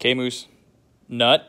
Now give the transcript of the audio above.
K Moose, Nut,